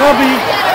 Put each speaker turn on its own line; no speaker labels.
Robbie